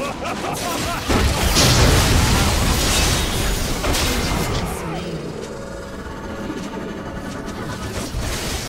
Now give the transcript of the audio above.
Ha ha ha ha ha!